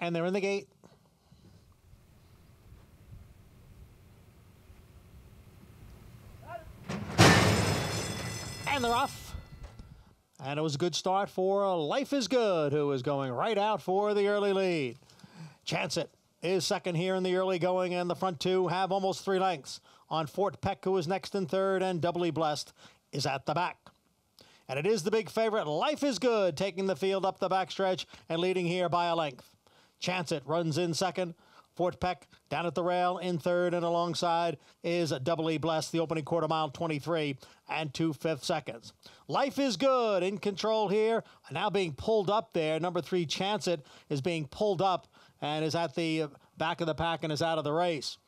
And they're in the gate. And they're off. And it was a good start for Life is Good, who is going right out for the early lead. Chance It is second here in the early going, and the front two have almost three lengths on Fort Peck, who is next in third, and Doubly Blessed is at the back. And it is the big favorite, Life is Good, taking the field up the backstretch and leading here by a length. Chance It runs in second. Fort Peck down at the rail in third, and alongside is Doubly Blessed, the opening quarter mile 23 and two fifth seconds. Life is good in control here, now being pulled up there. Number three, Chance It, is being pulled up and is at the back of the pack and is out of the race.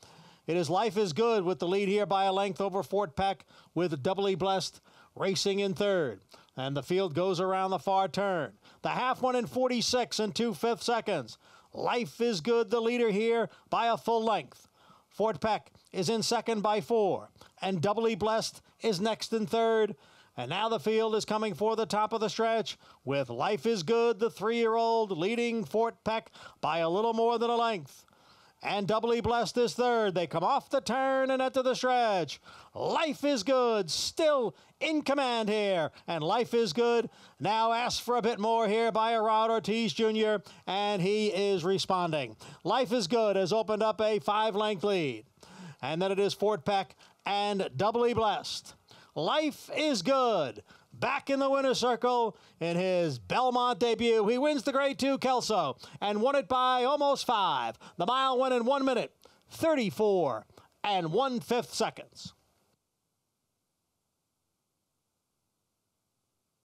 It is Life is Good with the lead here by a length over Fort Peck with Doubly Blessed racing in third. And the field goes around the far turn. The half one in 46 and two fifth seconds. Life is Good, the leader here by a full length. Fort Peck is in second by four, and Doubly Blessed is next in third. And now the field is coming for the top of the stretch with Life is Good, the three year old, leading Fort Peck by a little more than a length and doubly blessed is third. They come off the turn and enter the stretch. Life is good, still in command here, and life is good. Now asks for a bit more here by Irad Ortiz Jr., and he is responding. Life is good has opened up a five length lead, and then it is Fort Peck and doubly blessed. Life is good back in the winner's circle in his Belmont debut. He wins the Grade 2 Kelso and won it by almost five. The mile went in one minute, 34 and one fifth seconds.